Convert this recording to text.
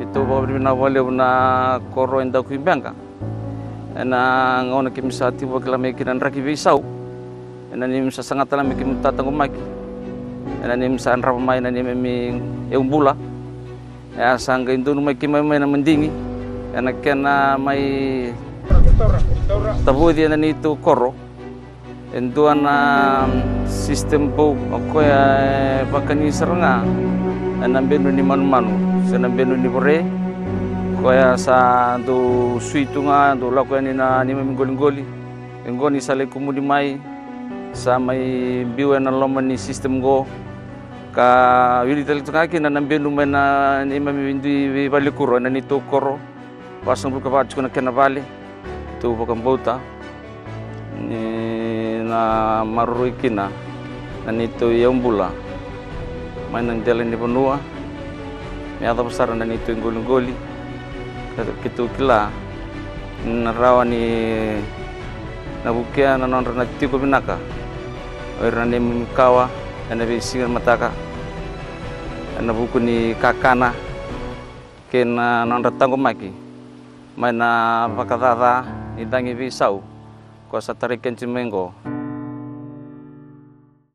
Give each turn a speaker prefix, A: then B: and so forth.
A: itu bawa na wale na koro enda kuimbanga na ngona kimi sa tiwa kila me kinan raki visau na ni msa sangat la me kimi tatango maki. Na ni msa anrapa mai na ni me e umbula ya sanga indunu mai kimi mai na mendingi. Na kena mai tabu dia na itu koro Endo na sistem po ako ya bakani seranga anambenu ni manu-manu. Sanambenu ni bore. Koya sa do suitunga do lako ni na ni mingoli-goli engoni sale kumudi mai. Sa mai biwe na loma ni sistem go. Ka wili tali tungaki na nambenu mai na ni mami windi vali kuro na ni to koro. Pasang buka patu na kena vale tu bukan bauta. Ni na marurui kina na nito yaumbula may nang jalan di Panua may ata besar na nito yung guli-guli kitu kila narawa ni nabukia na non na tiko binaka oir na ni mikawa na bisingan mataka. Na buku ni kakana kena non ratango maki. May na pakatata ni dangi bisau ko sa tarikan cimengo